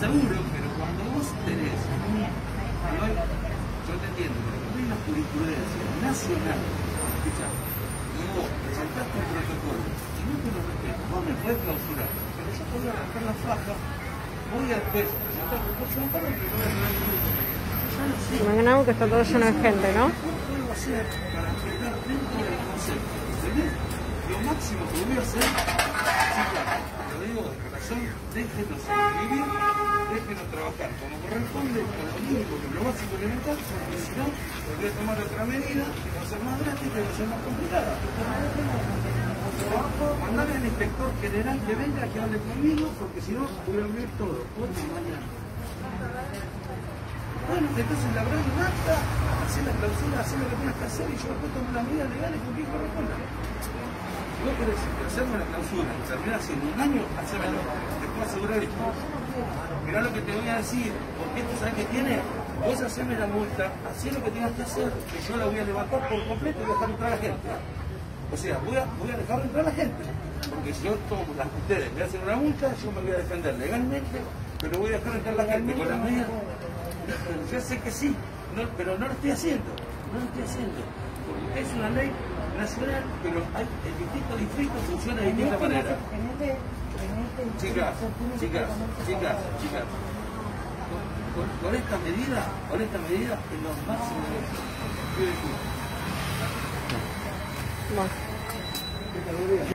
seguro, pero cuando vos tenés, hay- yo te entiendo, pero cuando hay una jurisprudencia nacional, escucha, y vos presentaste un protocolo y no te lo respeto, vos me puedes clausurar, pero yo voy a arrancar la faja, voy a después presentar un presentar un protocolo de Yo no sé Imaginamos que está todo lleno de gente, ¿no? ¿Cómo puedo hacer para aplicar dentro del concepto? ¿Entendés? Lo máximo que voy a hacer, sí, claro, de corazón, déjenos vivir, déjenos trabajar como corresponde, con lo mínimo, con lo básico elemental, porque si no, voy a tomar otra medida que va a ser más drástica y va a ser más complicada. Mandame al inspector general que venga, que hable conmigo, porque si no, voy a abrir todo, hoy y mañana. Bueno, entonces la un acta, hacer la clausura, hacer lo que tengas que hacer y yo después tomo las medidas legales con quien corresponda. Si vos querés hacerme la clausura y terminar haciendo un año, hacémelo. Te puedo asegurar esto. Mirá lo que te voy a decir, porque esto sabes que tiene, vos haceme la multa, hacé lo que tengas que hacer, que yo la voy a levantar por completo y dejar entrar a la gente. O sea, voy a, voy a dejar entrar a la gente. Porque si yo tomo las ustedes me hacen una multa, yo me voy a defender legalmente, pero voy a dejar entrar a la gente con las medidas yo sé que sí, no- pero no lo estoy haciendo, no lo estoy haciendo. Porque es una ley nacional, pero hay, en distintos distritos funciona de distinta manera. Chicas, chicas, chicas, chicas. Con, esta medida, con esta medida es lo máximo que yo decir. Bueno.